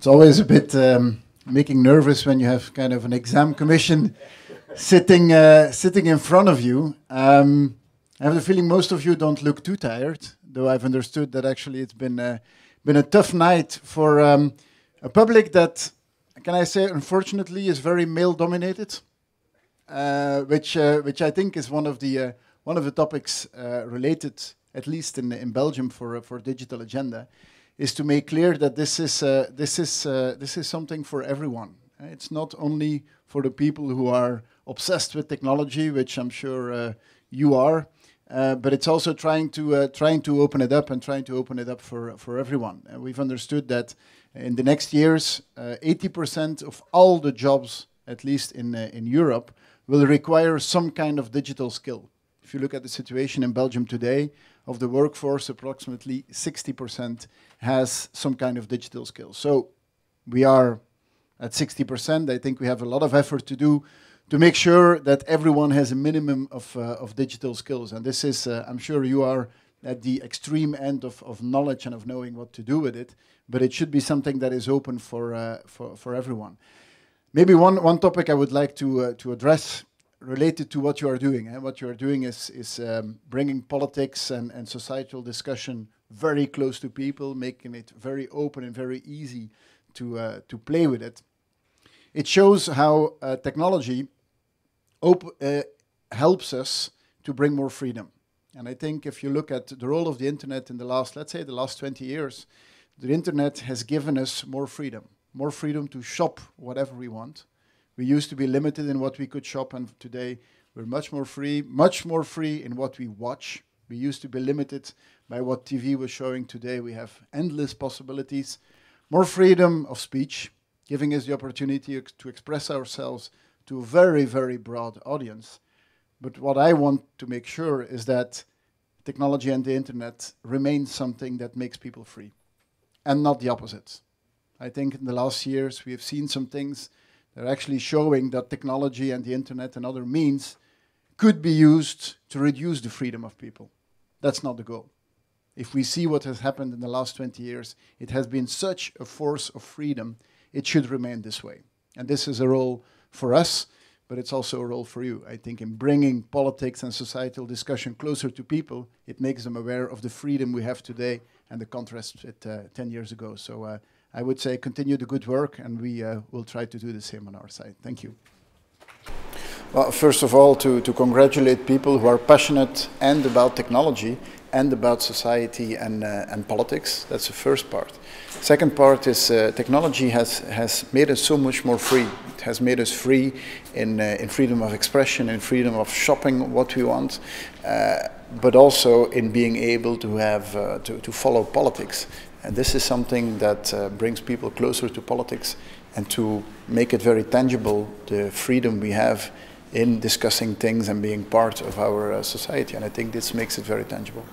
It's always a bit um, making nervous when you have kind of an exam commission sitting uh, sitting in front of you. Um, I have the feeling most of you don't look too tired, though I've understood that actually it's been uh, been a tough night for um, a public that, can I say, unfortunately, is very male dominated, uh, which uh, which I think is one of the uh, one of the topics uh, related, at least in in Belgium, for for digital agenda, is to make clear that this is this is this is something for everyone. It's not only for the people who are obsessed with technology, which I'm sure you are. Uh, but it's also trying to uh, trying to open it up and trying to open it up for for everyone. And we've understood that in the next years, 80% uh, of all the jobs, at least in uh, in Europe, will require some kind of digital skill. If you look at the situation in Belgium today, of the workforce, approximately 60% has some kind of digital skills. So we are at 60%. I think we have a lot of effort to do to make sure that everyone has a minimum of, uh, of digital skills. And this is, uh, I'm sure you are at the extreme end of, of knowledge and of knowing what to do with it, but it should be something that is open for, uh, for, for everyone. Maybe one, one topic I would like to, uh, to address related to what you are doing. And eh? what you are doing is, is um, bringing politics and, and societal discussion very close to people, making it very open and very easy to, uh, to play with it. It shows how uh, technology uh, helps us to bring more freedom. And I think if you look at the role of the internet in the last, let's say, the last 20 years, the internet has given us more freedom, more freedom to shop whatever we want. We used to be limited in what we could shop, and today we're much more free, much more free in what we watch. We used to be limited by what TV was showing. Today we have endless possibilities, more freedom of speech, giving us the opportunity to express ourselves to a very, very broad audience. But what I want to make sure is that technology and the internet remain something that makes people free and not the opposite. I think in the last years we have seen some things that are actually showing that technology and the internet and other means could be used to reduce the freedom of people. That's not the goal. If we see what has happened in the last 20 years, it has been such a force of freedom, it should remain this way. And this is a role for us, but it's also a role for you. I think in bringing politics and societal discussion closer to people, it makes them aware of the freedom we have today and the contrast with uh, 10 years ago. So uh, I would say continue the good work, and we uh, will try to do the same on our side. Thank you. Well, first of all, to, to congratulate people who are passionate and about technology and about society and, uh, and politics. That's the first part. Second part is uh, technology has, has made us so much more free. It has made us free in, uh, in freedom of expression, in freedom of shopping what we want, uh, but also in being able to have uh, to, to follow politics. And this is something that uh, brings people closer to politics and to make it very tangible, the freedom we have in discussing things and being part of our society. And I think this makes it very tangible.